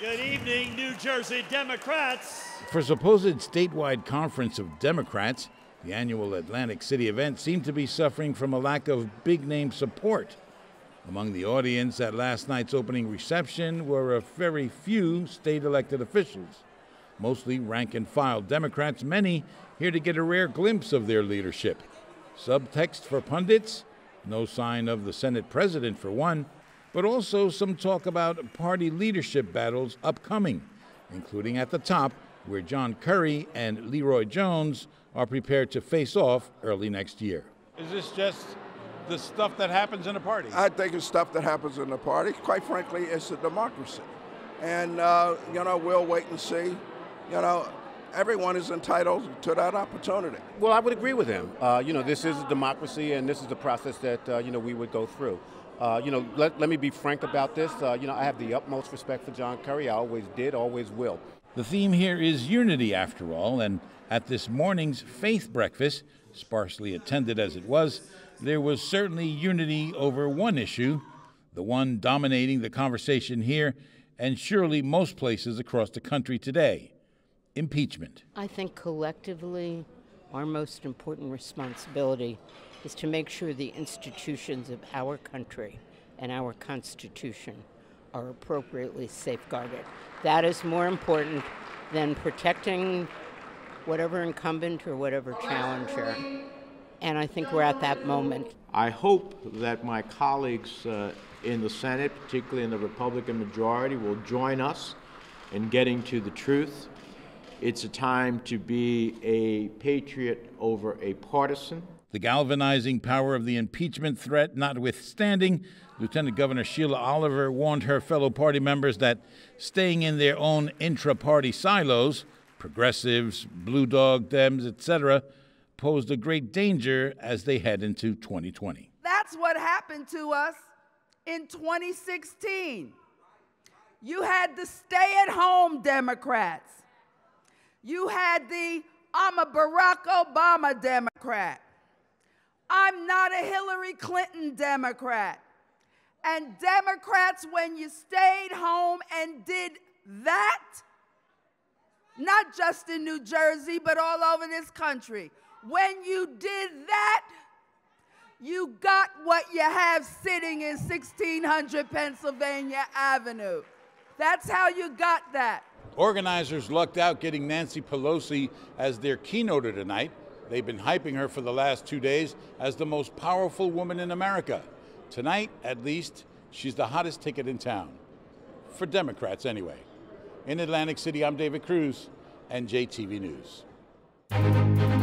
Good evening, New Jersey Democrats. For supposed statewide conference of Democrats, the annual Atlantic City event seemed to be suffering from a lack of big name support. Among the audience at last night's opening reception were a very few state elected officials, mostly rank and file Democrats, many here to get a rare glimpse of their leadership. Subtext for pundits no sign of the Senate president, for one, but also some talk about party leadership battles upcoming, including at the top, where John Currie and Leroy Jones are prepared to face off early next year. Is this just the stuff that happens in a party? I think it's stuff that happens in a party. Quite frankly, it's a democracy. And, uh, you know, we'll wait and see. You know, everyone is entitled to that opportunity. Well, I would agree with him. Uh, you know, this is a democracy, and this is the process that uh, you know we would go through. Uh, you know, let, let me be frank about this. Uh, you know, I have the utmost respect for John Currie. I always did, always will. The theme here is unity, after all, and at this morning's faith breakfast, sparsely attended as it was, there was certainly unity over one issue, the one dominating the conversation here and surely most places across the country today impeachment. I think collectively, our most important responsibility is to make sure the institutions of our country and our Constitution are appropriately safeguarded. That is more important than protecting whatever incumbent or whatever challenger. And I think we're at that moment. I hope that my colleagues uh, in the Senate, particularly in the Republican majority, will join us in getting to the truth it's a time to be a patriot over a partisan. The galvanizing power of the impeachment threat notwithstanding, Lieutenant Governor Sheila Oliver warned her fellow party members that staying in their own intra party silos, progressives, blue dog Dems, etc., posed a great danger as they head into 2020. That's what happened to us in 2016. You had the stay at home Democrats you had the I'm a Barack Obama Democrat. I'm not a Hillary Clinton Democrat. And Democrats, when you stayed home and did that, not just in New Jersey, but all over this country, when you did that, you got what you have sitting in 1600 Pennsylvania Avenue. That's how you got that. Organizers lucked out getting Nancy Pelosi as their keynoter tonight. They've been hyping her for the last two days as the most powerful woman in America. Tonight, at least, she's the hottest ticket in town. For Democrats, anyway. In Atlantic City, I'm David Cruz, NJTV News.